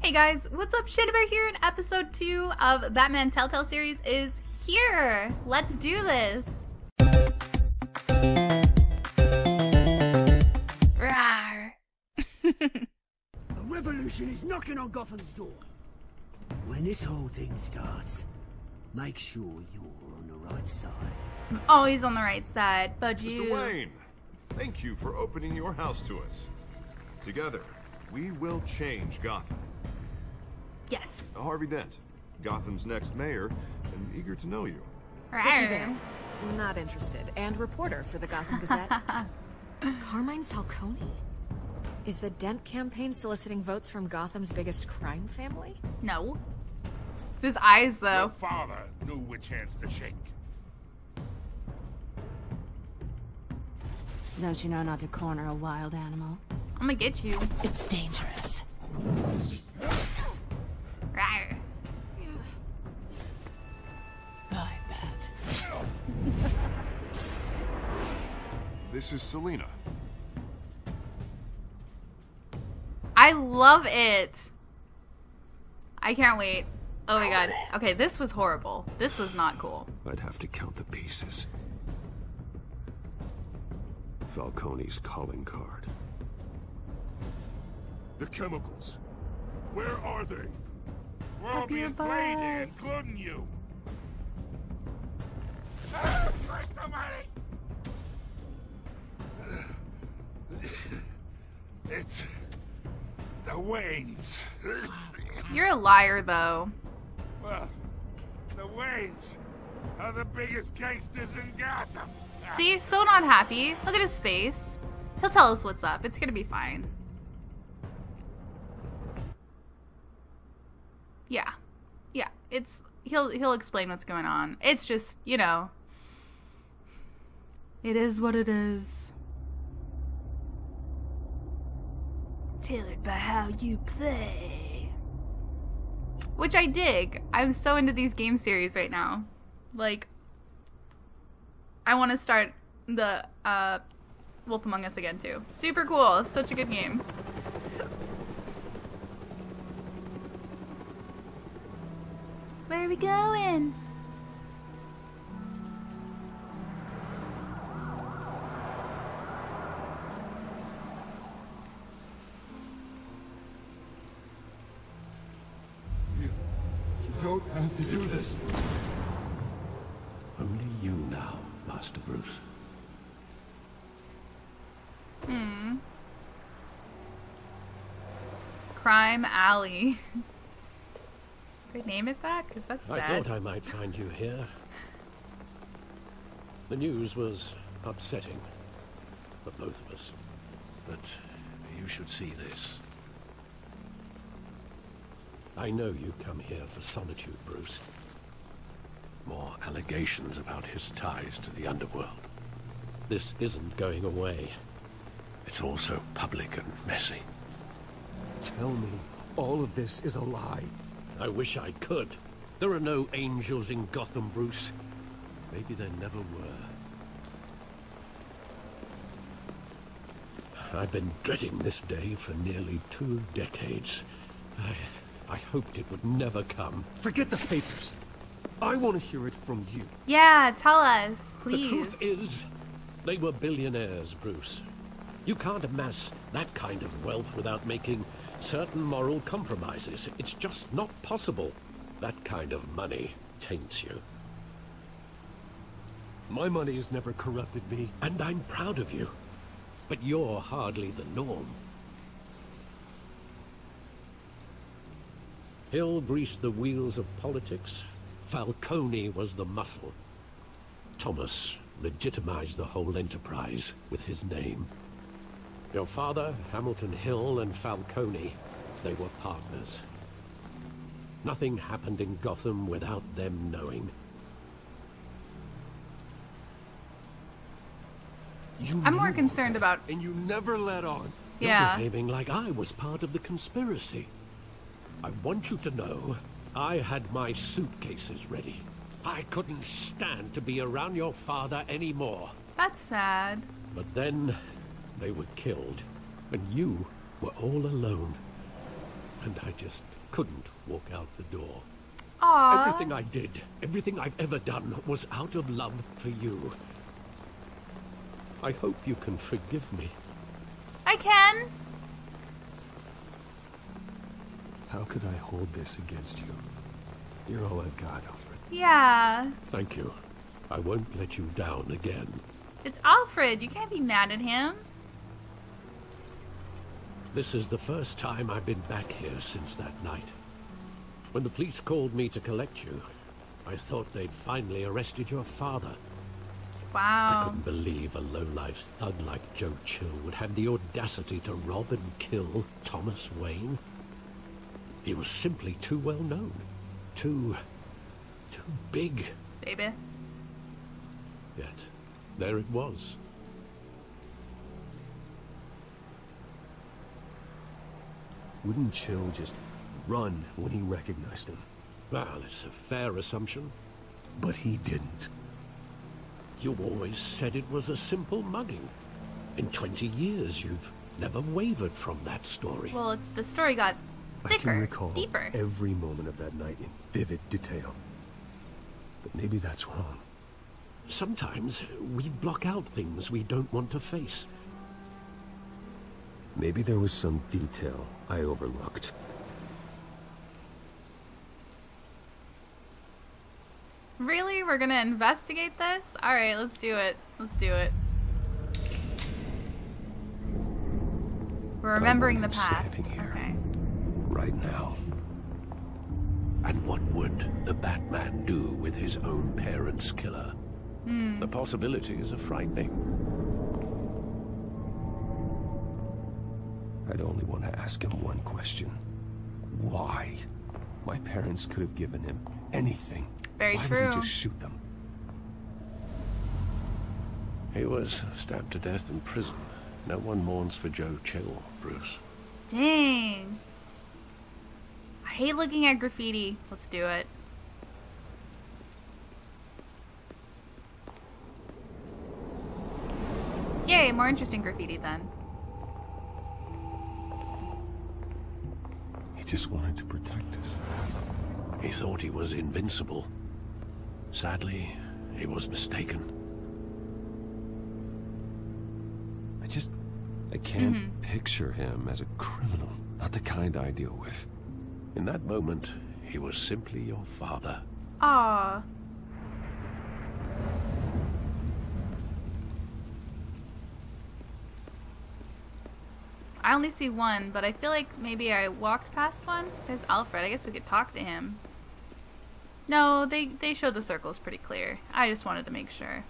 Hey guys, what's up? Shandabear here, and episode 2 of Batman Telltale series is here. Let's do this. Rawr. A revolution is knocking on Gotham's door. When this whole thing starts, make sure you're on the right side. I'm always on the right side, but Mr. Wayne, thank you for opening your house to us. Together, we will change Gotham. Yes. Harvey Dent, Gotham's next mayor, and eager to know you. Rawr. Not interested. And reporter for the Gotham Gazette. Carmine Falcone? Is the Dent campaign soliciting votes from Gotham's biggest crime family? No. His eyes, Your though. father knew which hands to shake. Don't you know not to corner a wild animal? I'm gonna get you. It's dangerous. This is Selina. I love it. I can't wait. Oh my god. Okay, this was horrible. This was not cool. I'd have to count the pieces. Falcone's calling card. The chemicals. Where are they? We're all Up your being played butt. here, including you. Ah, It's the Waynes. You're a liar, though. well, the Waynes are the biggest gangsters in Gotham. See, so not happy. Look at his face. He'll tell us what's up. It's gonna be fine. Yeah. Yeah. It's he'll he'll explain what's going on. It's just, you know. It is what it is. Tailored by how you play. Which I dig. I'm so into these game series right now. Like I want to start the uh, Wolf Among Us again too. Super cool. Such a good game. Where are we going? Crime Alley. Could I name it that? Because that's sad. I thought I might find you here. The news was upsetting for both of us. But you should see this. I know you come here for solitude, Bruce. More allegations about his ties to the underworld. This isn't going away. It's all so public and messy. Tell me all of this is a lie. I wish I could. There are no angels in Gotham, Bruce. Maybe there never were. I've been dreading this day for nearly two decades. I, I hoped it would never come. Forget the papers. I want to hear it from you. Yeah, tell us, please. The truth is, they were billionaires, Bruce. You can't amass that kind of wealth without making certain moral compromises. It's just not possible. That kind of money taints you. My money has never corrupted me. And I'm proud of you. But you're hardly the norm. Hill greased the wheels of politics. Falcone was the muscle. Thomas legitimized the whole enterprise with his name. Your father, Hamilton Hill, and Falcone, they were partners. Nothing happened in Gotham without them knowing. You I'm more concerned about- And you never let on. Yeah. You're behaving like I was part of the conspiracy. I want you to know I had my suitcases ready. I couldn't stand to be around your father anymore. That's sad. But then they were killed, and you were all alone. and I just couldn't walk out the door. Aww. Everything I did, everything I've ever done, was out of love for you. I hope you can forgive me. I can. How could I hold this against you? You're all I've got, Alfred. Yeah. Thank you. I won't let you down again. It's Alfred. You can't be mad at him. This is the first time I've been back here since that night. When the police called me to collect you, I thought they'd finally arrested your father. Wow. I couldn't believe a low-life thug like Joe Chill would have the audacity to rob and kill Thomas Wayne. He was simply too well known. Too... too big. Baby. Yet, there it was. Wouldn't Chill just run when he recognized him? Well, it's a fair assumption. But he didn't. You always said it was a simple mugging. In 20 years, you've never wavered from that story. Well, the story got I thicker, can recall deeper. every moment of that night in vivid detail. But maybe that's wrong. Sometimes we block out things we don't want to face. Maybe there was some detail I overlooked. Really? We're gonna investigate this? Alright, let's do it. Let's do it. We're remembering the past. here. Okay. Right now. And what would the Batman do with his own parents' killer? Hmm. The possibilities are frightening. I'd only want to ask him one question. Why? My parents could have given him anything. Very Why true. did he just shoot them? He was stabbed to death in prison. No one mourns for Joe Chill, Bruce. Dang. I hate looking at graffiti. Let's do it. Yay, more interesting graffiti then. Just wanted to protect us. He thought he was invincible. Sadly, he was mistaken. I just... I can't Mm-hmm. picture him as a criminal. Not the kind I deal with. In that moment, he was simply your father. Aw. I only see one, but I feel like maybe I walked past one. There's Alfred. I guess we could talk to him. No, they they showed the circles pretty clear. I just wanted to make sure.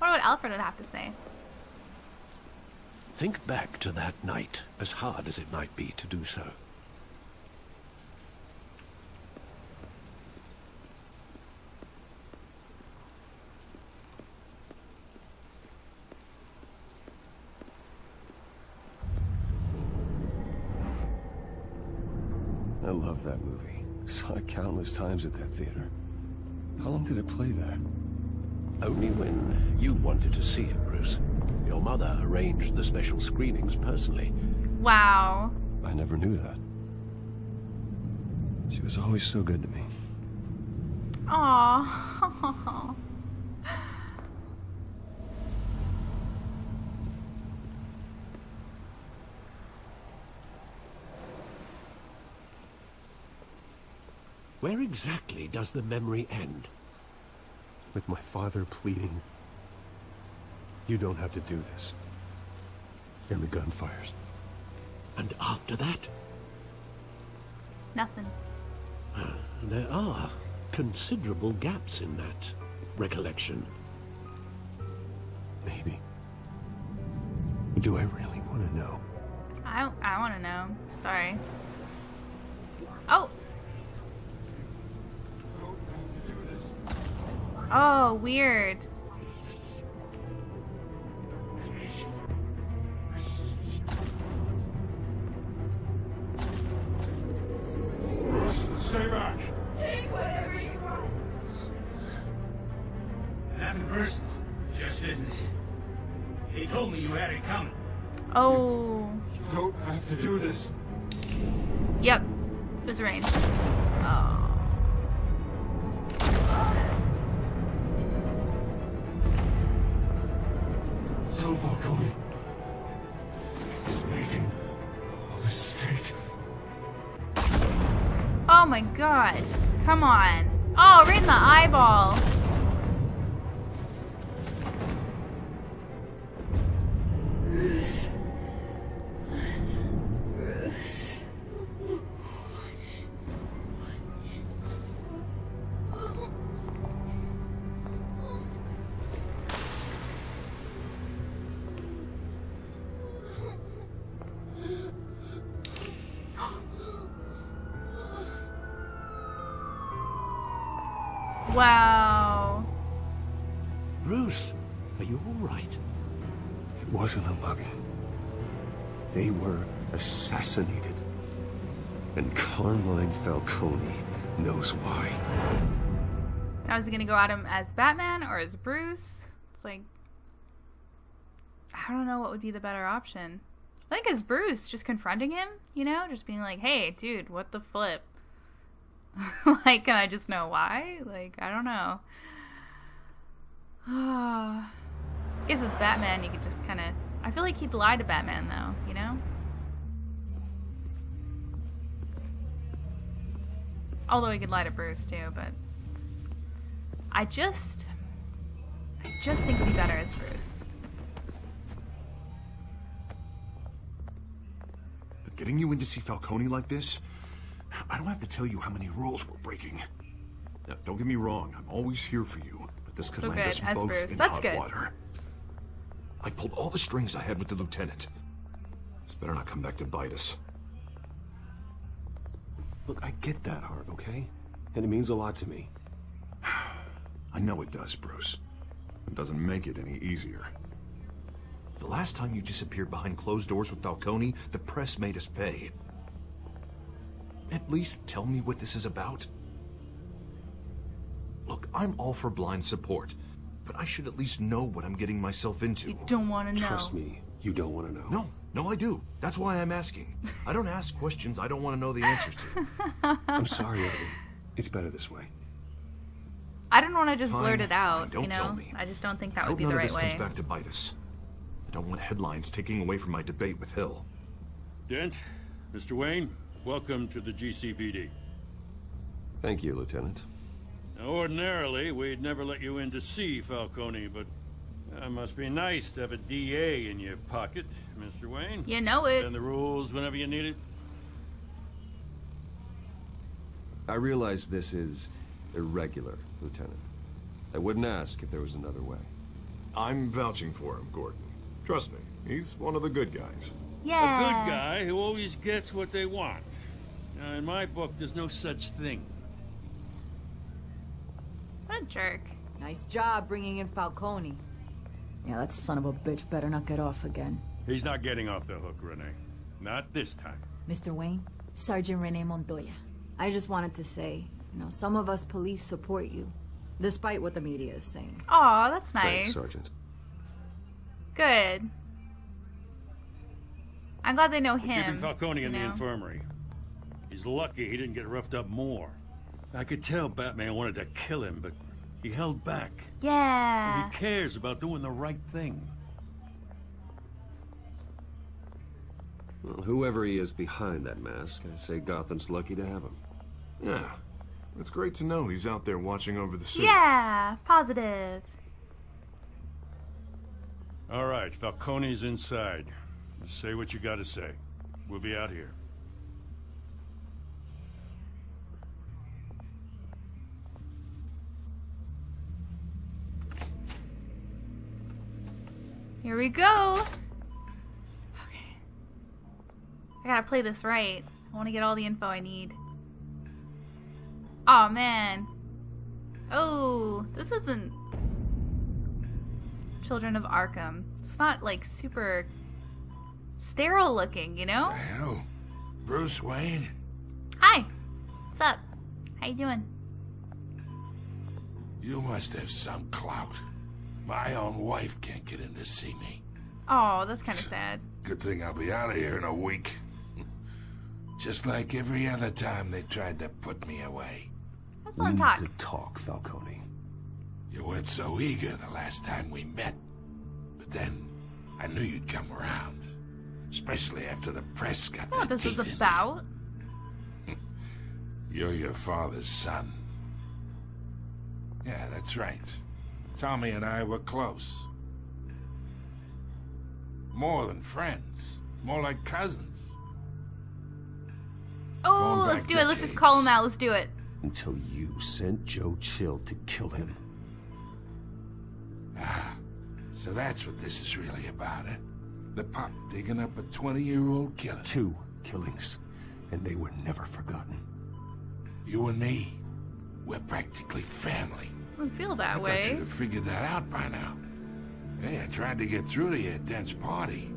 Wonder what Alfred would have to say. Think back to that night, as hard as it might be to do so. I love that movie. Saw it countless times at that theater. How long did it play there? Only when you wanted to see it, Bruce. Your mother arranged the special screenings personally. Wow. I never knew that. She was always so good to me. Aw. Where exactly does the memory end? With my father pleading, you don't have to do this. And the gunfires. And after that, Nothing. Ah, there are considerable gaps in that recollection. Maybe. Do I really want to know? I I want to know. Sorry. Oh. Oh, weird. Stay back. Take whatever you want. Nothing personal, just business. They told me you had it coming. Oh. You don't have to do this. Yep. It was range. Oh. God. Come on. Oh, right in the eyeball. Wow. Bruce, are you all right? It wasn't a mug. They were assassinated. And Carmine Falcone knows why. Now is he gonna go at him as Batman or as Bruce? It's like I don't know what would be the better option. I think as Bruce, just confronting him, you know, just being like, "Hey, dude, what the flip?" like, can I just know why? Like, I don't know. I guess it's Batman, you could just kind of. I feel like he'd lie to Batman, though. You know. Although he could lie to Bruce too, but I just, I just think he'd be better as Bruce. But getting you in to see Falcone like this, I don't have to tell you how many rules we're breaking. Now, don't get me wrong, I'm always here for you, but this could So land good, us as both Bruce. in That's hot good. water. I pulled all the strings I had with the lieutenant. This better not come back to bite us. Look, I get that, Hart, okay? And it means a lot to me. I know it does, Bruce. It doesn't make it any easier. The last time you disappeared behind closed doors with Falcone, the press made us pay. At least tell me what this is about. Look, I'm all for blind support, but I should at least know what I'm getting myself into. You don't want to know. Trust me, you don't want to know. No, no, I do. That's why I'm asking. I don't ask questions I don't want to know the answers to. I'm sorry, Eddie. It's better this way. I don't want to just Fine, blurt it out. fine, don't you know, tell me. I just don't think that I would hope be none the of right this way. comes back to bite us. I don't want headlines taking away from my debate with Hill. Dent, Mr. Wayne, welcome to the GCPD. Thank you, Lieutenant. Now, ordinarily, we'd never let you in to see Falcone, but that must be nice to have a DA in your pocket, Mr. Wayne. You know it. And the rules whenever you need it. I realize this is irregular, Lieutenant. I wouldn't ask if there was another way. I'm vouching for him, Gordon. Trust me, he's one of the good guys. Yeah. A good guy who always gets what they want. Now, in my book, there's no such thing. What a jerk. Nice job bringing in Falcone. Yeah, that son of a bitch better not get off again. He's not getting off the hook, Renee. Not this time. Mr. Wayne, Sergeant Renee Montoya. I just wanted to say, you know, some of us police support you, despite what the media is saying. Aw, that's nice. Thanks, Sergeant. Good. I'm glad they know We're him. keeping Falcone in you the infirmary. He's lucky he didn't get roughed up more. I could tell Batman wanted to kill him, but he held back. Yeah. He cares about doing the right thing. Well, whoever he is behind that mask, I say Gotham's lucky to have him. Yeah, it's great to know he's out there watching over the city. Yeah, positive. All right, Falcone's inside. Say what you gotta say. We'll be out here. Here we go. Okay. I gotta play this right. I want to get all the info I need. Oh man. Oh, this isn't Children of Arkham. It's not like super sterile looking, you know? Hell, Bruce Wayne? Hi. What's up? How you doing? You must have some clout. My own wife can't get in to see me. Oh, that's kind of sad. Good thing I'll be out of here in a week. Just like every other time they tried to put me away. Let's we need talk. to talk, Falcone. You weren't so eager the last time we met. But then, I knew you'd come around. Especially after the press got That's what this is teeth in about. you. You're your father's son. Yeah, that's right. Tommy and I were close. More than friends. More like cousins. Oh, let's do it. Let's just call him out. Let's do it. Until you sent Joe Chill to kill him. Ah, so that's what this is really about, eh? The pop digging up a 20-year-old killer. Two killings, and they were never forgotten. You and me, we're practically family. I don't feel I thought you'd have figured that out by now. Hey, I tried to get through to you at Dent's party.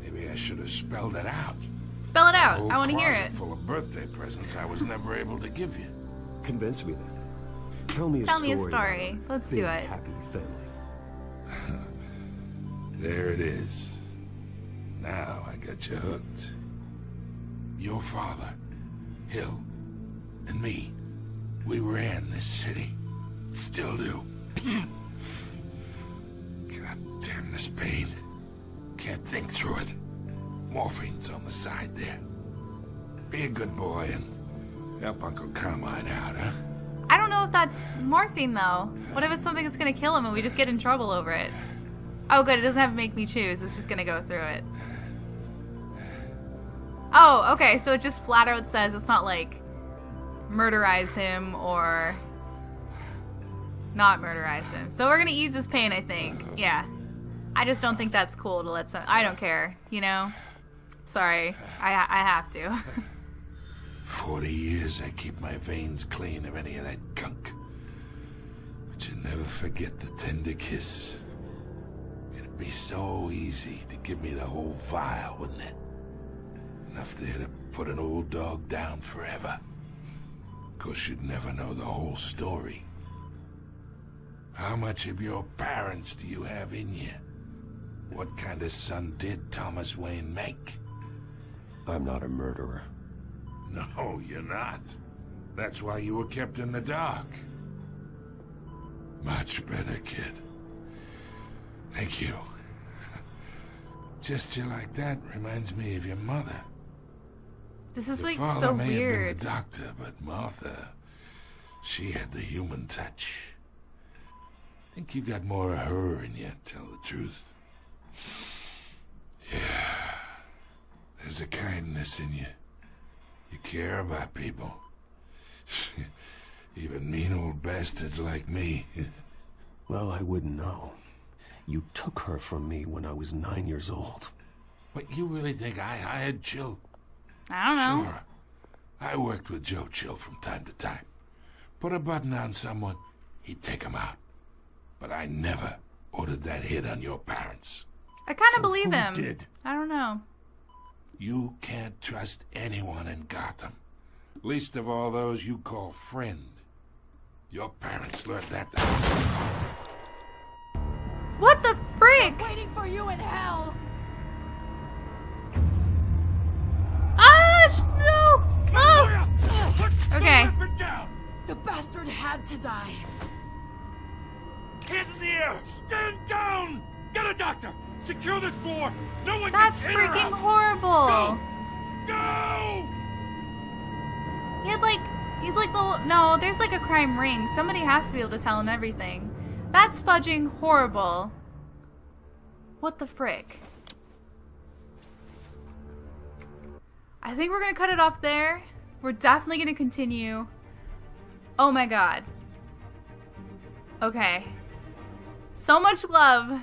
Maybe I should have spelled it out. Spell it out. I want to hear closet it. full of birthday presents I was never able to give you. Convince me then. Tell me a story. Tell story. me a story. Let's do big, it. Happy family. There it is. Now I got you hooked. Your father, Hill, and me, we ran this city. Still do. God damn this pain. Can't think through it. Morphine's on the side there. Be a good boy and help Uncle Carmine out, huh? I don't know if that's morphine though. What if it's something that's gonna kill him and we just get in trouble over it? Oh, good. It doesn't have to make me choose. It's just gonna go through it. Oh, okay. So it just flat out says it's not like murderize him or not murderize him. So we're gonna ease his pain, I think. Yeah. I just don't think that's cool to let some. I don't care. You know. Sorry. I I have to. Forty years I keep my veins clean of any of that gunk. But you never forget the tender kiss. It'd be so easy to give me the whole vial, wouldn't it? Enough there to put an old dog down forever. Of course, you'd never know the whole story. How much of your parents do you have in you? What kind of son did Thomas Wayne make? I'm not a murderer. No, you're not. That's why you were kept in the dark. Much better, kid. Thank you. Gesture like that reminds me of your mother. This is Your like father so may weird. have been the doctor, but Martha, she had the human touch. I think you got more of her in you, tell the truth. Yeah. There's a kindness in you. You care about people. Even mean old bastards like me. Well, I wouldn't know. You took her from me when I was nine years old. But you really think I hired Chill? I don't know. Sure. I worked with Joe Chill from time to time. Put a button on someone, he'd take him out. But I never ordered that hit on your parents. I kind of So believe who him. did? I don't know. You can't trust anyone in Gotham. Least of all those you call friend. Your parents learned that. What the frick? Waiting for you in hell. Ah, no! Oh! Okay. The bastard had to die. Hands in the air! Stand down! Get a doctor! Secure this floor! No one That's gets in or freaking out. horrible. Go! He had like, he's like the no. There's like a crime ring. Somebody has to be able to tell him everything. That's fudging horrible. What the frick? I think we're gonna cut it off there. We're definitely gonna continue. Oh my god. Okay. So much love.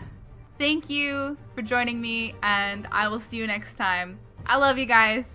Thank you for joining me, and I will see you next time. I love you guys.